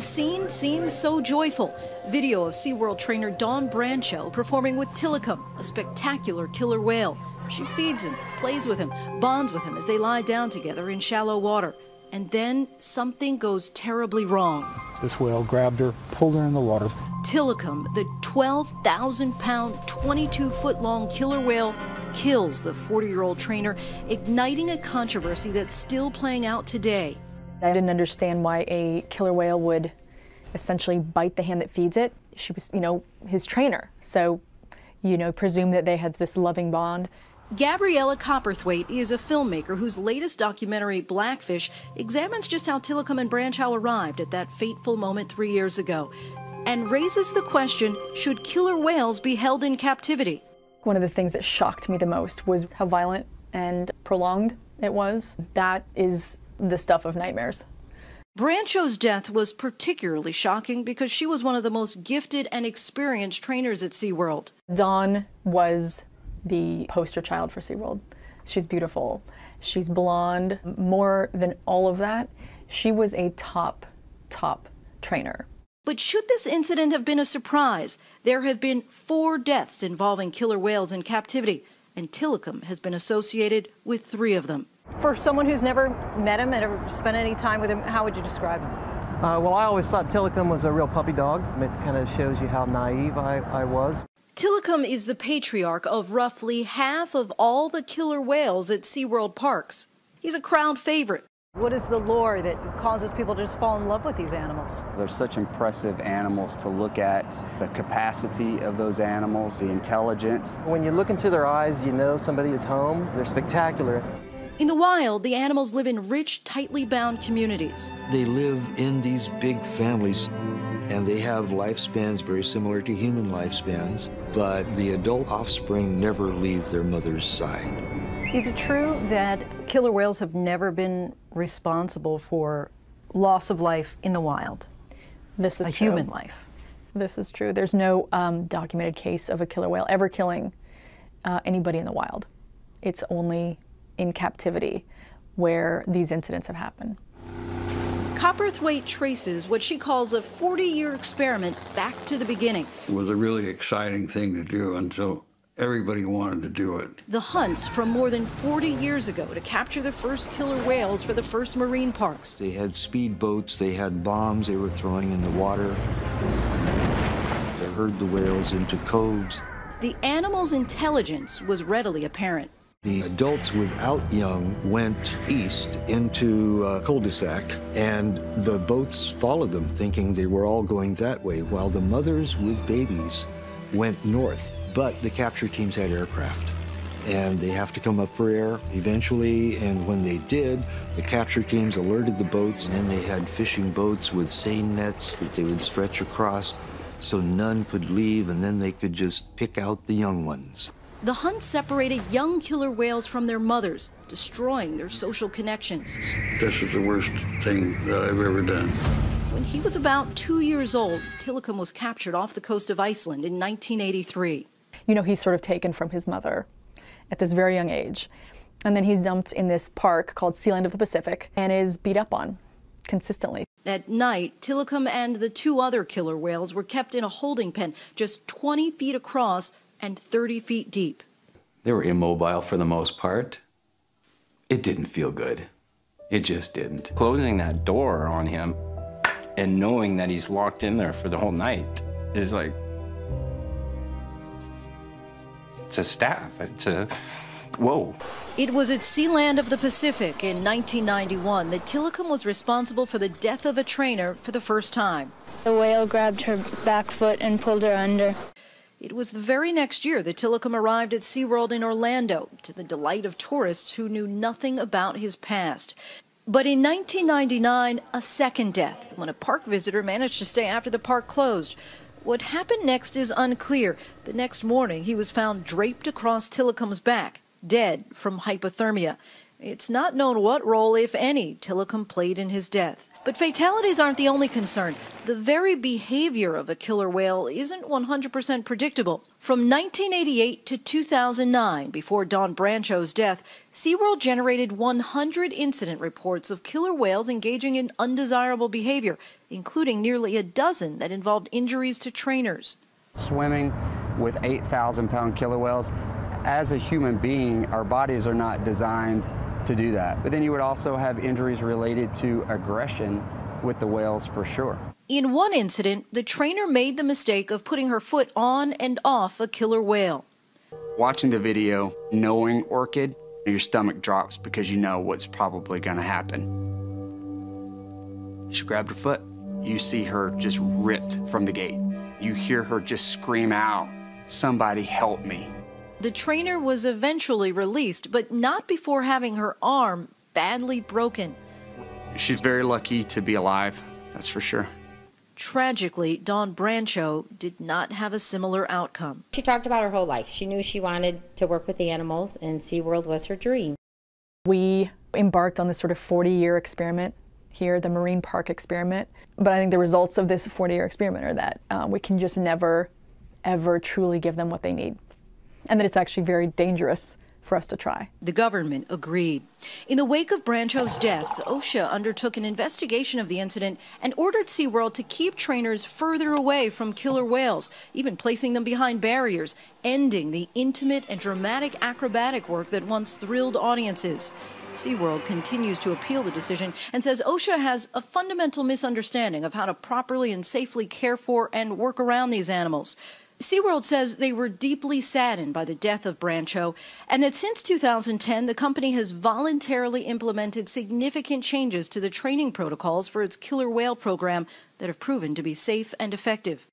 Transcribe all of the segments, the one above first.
the scene seems so joyful. Video of SeaWorld trainer Dawn Brancheau performing with Tilikum, a spectacular killer whale. She feeds him, plays with him, bonds with him as they lie down together in shallow water. And then something goes terribly wrong. This whale grabbed her, pulled her in the water. Tilikum, the 12,000 pound, 22 foot long killer whale, kills the 40 year old trainer, igniting a controversy that's still playing out today. I didn't understand why a killer whale would essentially bite the hand that feeds it. She was, you know, his trainer. So, you know, presume that they had this loving bond. Gabriela Cowperthwaite is a filmmaker whose latest documentary, Blackfish, examines just how Tilikum and Brancheau arrived at that fateful moment three years ago and raises the question should killer whales be held in captivity? One of the things that shocked me the most was how violent and prolonged it was. That is the stuff of nightmares. Brancheau's death was particularly shocking because she was one of the most gifted and experienced trainers at SeaWorld. Dawn was the poster child for SeaWorld. She's beautiful. She's blonde. More than all of that, she was a top, top trainer. But should this incident have been a surprise? There have been four deaths involving killer whales in captivity, and Tilikum has been associated with three of them. For someone who's never met him and ever spent any time with him, how would you describe him? Uh, well, I always thought Tilikum was a real puppy dog. It kind of shows you how naive I, I was. Tilikum is the patriarch of roughly half of all the killer whales at SeaWorld parks. He's a crowd favorite. What is the lore that causes people to just fall in love with these animals? They're such impressive animals to look at, the capacity of those animals, the intelligence. When you look into their eyes, you know somebody is home. They're spectacular. In the wild, the animals live in rich, tightly bound communities. They live in these big families and they have lifespans very similar to human lifespans, but the adult offspring never leave their mother's side. Is it true that killer whales have never been responsible for loss of life in the wild? This is a true. human life. This is true. There's no um, documented case of a killer whale ever killing uh, anybody in the wild. It's only in captivity where these incidents have happened. Cowperthwaite traces what she calls a 40 year experiment back to the beginning. It was a really exciting thing to do until everybody wanted to do it. The hunts from more than 40 years ago to capture the first killer whales for the first marine parks. They had speedboats, they had bombs they were throwing in the water. They herd the whales into coves. The animal's intelligence was readily apparent. The adults without young went east into a cul-de-sac, and the boats followed them, thinking they were all going that way, while the mothers with babies went north. But the capture teams had aircraft, and they have to come up for air eventually, and when they did, the capture teams alerted the boats, and then they had fishing boats with seine nets that they would stretch across so none could leave, and then they could just pick out the young ones. The hunt separated young killer whales from their mothers, destroying their social connections. This is the worst thing that I've ever done. When he was about two years old, Tilikum was captured off the coast of Iceland in 1983. You know, he's sort of taken from his mother at this very young age. And then he's dumped in this park called Sealand of the Pacific and is beat up on consistently. At night, Tilikum and the two other killer whales were kept in a holding pen just 20 feet across and 30 feet deep. They were immobile for the most part. It didn't feel good. It just didn't. Closing that door on him and knowing that he's locked in there for the whole night is like, it's a staff. It's a, whoa. It was at Sealand of the Pacific in 1991 that Tilikum was responsible for the death of a trainer for the first time. The whale grabbed her back foot and pulled her under. It was the very next year that Tilikum arrived at SeaWorld in Orlando, to the delight of tourists who knew nothing about his past. But in 1999, a second death when a park visitor managed to stay after the park closed. What happened next is unclear. The next morning, he was found draped across Tilikum's back, dead from hypothermia. It's not known what role, if any, Tilikum played in his death. But fatalities aren't the only concern. The very behavior of a killer whale isn't 100% predictable. From 1988 to 2009, before Dawn Brancheau's death, SeaWorld generated 100 incident reports of killer whales engaging in undesirable behavior, including nearly a dozen that involved injuries to trainers. Swimming with 8,000 pound killer whales, as a human being, our bodies are not designed to do that. But then you would also have injuries related to aggression with the whales for sure. In one incident, the trainer made the mistake of putting her foot on and off a killer whale. Watching the video, knowing Orkid, your stomach drops because you know what's probably going to happen. She grabbed her foot. You see her just ripped from the gate. You hear her just scream out, Somebody help me. The trainer was eventually released, but not before having her arm badly broken. She's very lucky to be alive, that's for sure. Tragically, Dawn Brancheau did not have a similar outcome. She talked about her whole life. She knew she wanted to work with the animals, and SeaWorld was her dream. We embarked on this sort of 40 year experiment here, the Marine Park experiment. But I think the results of this 40 year experiment are that um, we can just never, ever truly give them what they need and that it's actually very dangerous for us to try. The government agreed. In the wake of Brancheau's death, OSHA undertook an investigation of the incident and ordered SeaWorld to keep trainers further away from killer whales, even placing them behind barriers, ending the intimate and dramatic acrobatic work that once thrilled audiences. SeaWorld continues to appeal the decision and says OSHA has a fundamental misunderstanding of how to properly and safely care for and work around these animals. SeaWorld says they were deeply saddened by the death of Brancheau and that since 2010, the company has voluntarily implemented significant changes to the training protocols for its killer whale program that have proven to be safe and effective.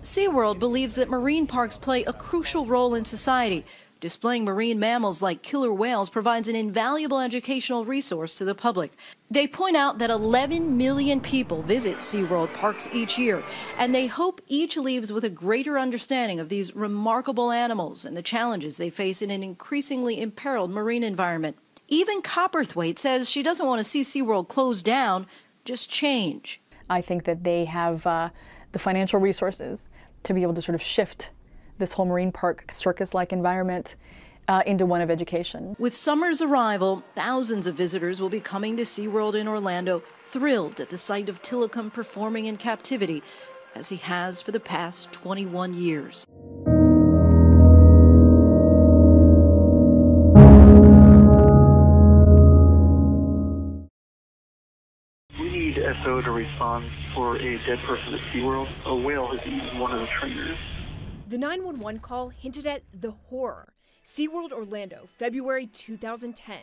SeaWorld believes that marine parks play a crucial role in society, Displaying marine mammals like killer whales provides an invaluable educational resource to the public. They point out that 11 million people visit SeaWorld parks each year, and they hope each leaves with a greater understanding of these remarkable animals and the challenges they face in an increasingly imperiled marine environment. Even Cowperthwaite says she doesn't want to see SeaWorld close down, just change. I think that they have uh, the financial resources to be able to sort of shift this whole marine park circus like environment uh, into one of education. With summer's arrival, thousands of visitors will be coming to SeaWorld in Orlando, thrilled at the sight of Tilikum performing in captivity, as he has for the past 21 years. We need SO to respond for a dead person at SeaWorld. A whale has eaten one of the trainers. The 911 call hinted at the horror. SeaWorld Orlando, February 2010.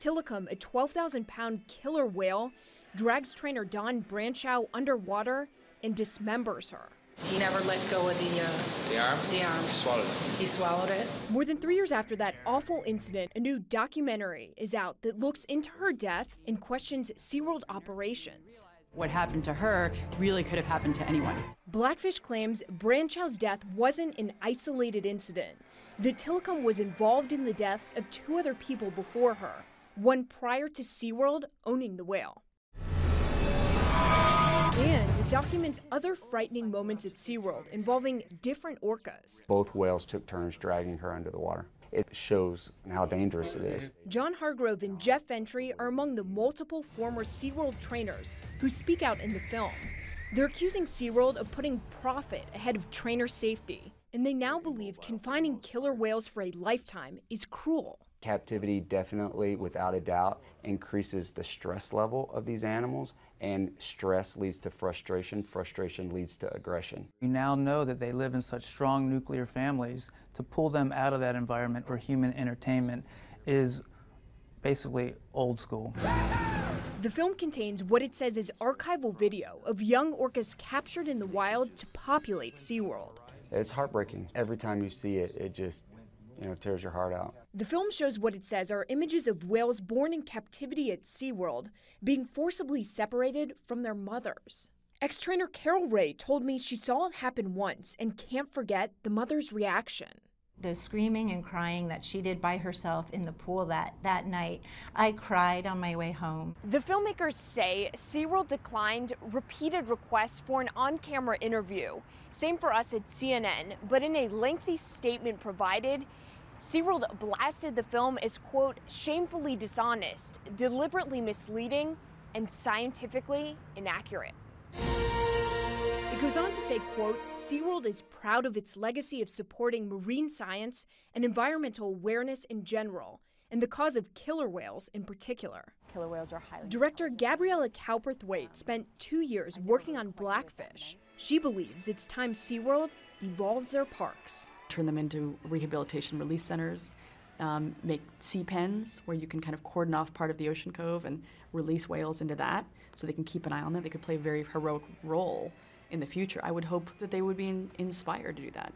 Tilikum, a 12,000 pound killer whale, drags trainer Dawn Brancheau underwater and dismembers her. He never let go of the uh, the arm. The arm. He swallowed it. He swallowed it. More than three years after that awful incident, a new documentary is out that looks into her death and questions SeaWorld operations. What happened to her really could have happened to anyone. Blackfish claims Brancheau's death wasn't an isolated incident. That Tilikum was involved in the deaths of two other people before her, one prior to SeaWorld owning the whale. And it documents other frightening moments at SeaWorld involving different orcas. Both whales took turns dragging her under the water it shows how dangerous it is. John Hargrove and Jeff Ventre are among the multiple former SeaWorld trainers who speak out in the film. They're accusing SeaWorld of putting profit ahead of trainer safety, and they now believe confining killer whales for a lifetime is cruel. Captivity definitely, without a doubt, increases the stress level of these animals, and stress leads to frustration. Frustration leads to aggression. We now know that they live in such strong nuclear families. To pull them out of that environment for human entertainment is basically old school. The film contains what it says is archival video of young orcas captured in the wild to populate SeaWorld. It's heartbreaking. Every time you see it, it just you know, tears your heart out. The film shows what it says are images of whales born in captivity at SeaWorld being forcibly separated from their mothers. Ex trainer Carol Ray told me she saw it happen once and can't forget the mother's reaction. The screaming and crying that she did by herself in the pool that, that night, I cried on my way home. The filmmakers say SeaWorld declined repeated requests for an on camera interview. Same for us at CNN, but in a lengthy statement provided, SeaWorld blasted the film as, quote, shamefully dishonest, deliberately misleading, and scientifically inaccurate. It goes on to say, quote, SeaWorld is proud of its legacy of supporting marine science and environmental awareness in general, and the cause of killer whales in particular. Killer whales are highly. Director Gabriela Cowperthwaite spent two years working on Blackfish. She believes it's time SeaWorld evolves their parks. Turn them into rehabilitation release centers, um, make sea pens where you can kind of cordon off part of the ocean cove and release whales into that so they can keep an eye on them. They could play a very heroic role in the future. I would hope that they would be in, inspired to do that.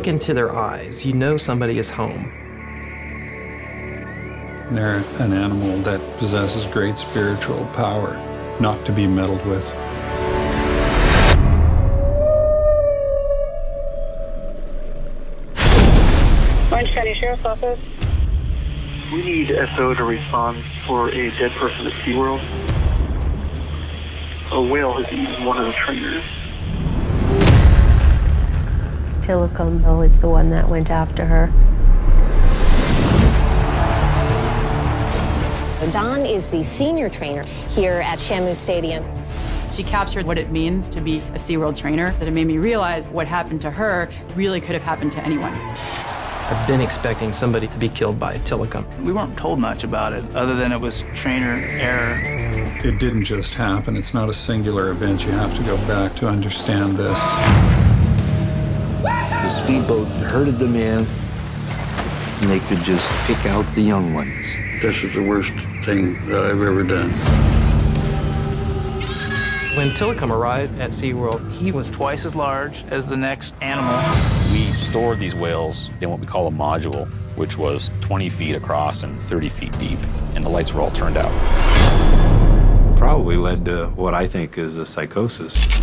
Look into their eyes, you know somebody is home. They're an animal that possesses great spiritual power, not to be meddled with. Orange County Sheriff's Office. We need SO to respond for a dead person at SeaWorld. A whale has eaten one of the trainers. Tilikum is the one that went after her. Dawn is the senior trainer here at Shamu Stadium. She captured what it means to be a SeaWorld trainer, that it made me realize what happened to her really could have happened to anyone. I've been expecting somebody to be killed by a Tilikum. We weren't told much about it, other than it was trainer error. It didn't just happen. It's not a singular event. You have to go back to understand this. The speedboat herded them in, and they could just pick out the young ones. This is the worst thing that I've ever done. When Tilikum arrived at SeaWorld, He was twice as large as the next animal. We stored these whales in what we call a module, which was 20 feet across and 30 feet deep, and the lights were all turned out. Probably led to what I think is a psychosis.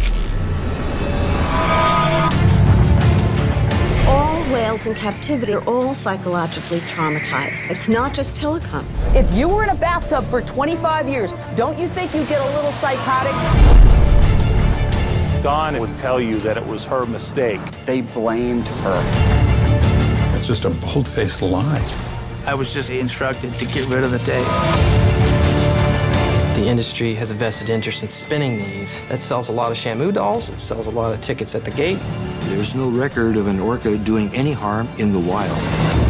All in captivity are all psychologically traumatized. It's not just Tilikum. If you were in a bathtub for 25 years, don't you think you'd get a little psychotic? Dawn would tell you that it was her mistake. They blamed her. It's just a bold faced lie. I was just instructed to get rid of the tape. The industry has a vested interest in spinning these. That sells a lot of Shamu dolls, it sells a lot of tickets at the gate. There's no record of an orca doing any harm in the wild.